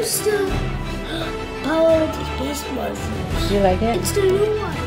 Do stuff. You like it? It's the new one.